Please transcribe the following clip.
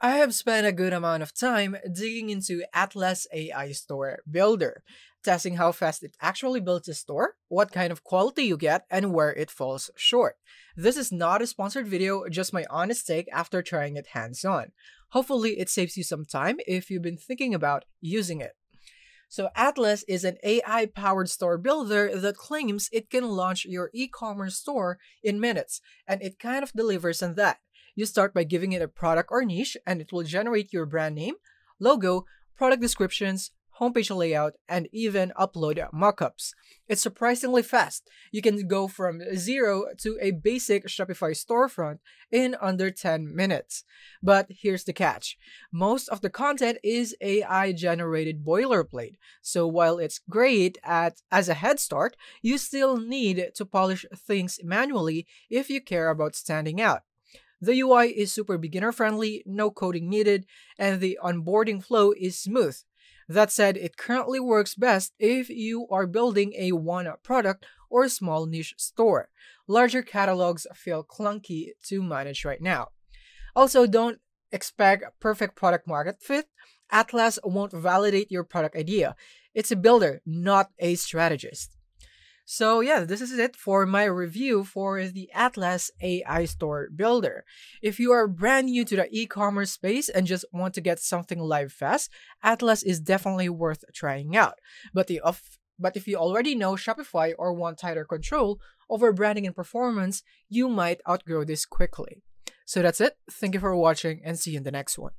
I have spent a good amount of time digging into Atlas AI Store Builder, testing how fast it actually builds a store, what kind of quality you get, and where it falls short. This is not a sponsored video, just my honest take after trying it hands-on. Hopefully it saves you some time if you've been thinking about using it. So Atlas is an AI-powered store builder that claims it can launch your e-commerce store in minutes, and it kind of delivers on that. You start by giving it a product or niche, and it will generate your brand name, logo, product descriptions, homepage layout, and even upload mockups. It's surprisingly fast. You can go from zero to a basic Shopify storefront in under 10 minutes. But here's the catch. Most of the content is AI generated boilerplate. So while it's great at as a head start, you still need to polish things manually if you care about standing out. The UI is super beginner friendly, no coding needed, and the onboarding flow is smooth. That said, it currently works best if you are building a one product or a small niche store. Larger catalogs feel clunky to manage right now. Also, don't expect perfect product market fit. Atlas won't validate your product idea. It's a builder, not a strategist. So yeah, this is it for my review for the Atlas AI Store Builder. If you are brand new to the e-commerce space and just want to get something live fast, Atlas is definitely worth trying out. But the but if you already know Shopify or want tighter control over branding and performance, you might outgrow this quickly. So that's it. Thank you for watching and see you in the next one.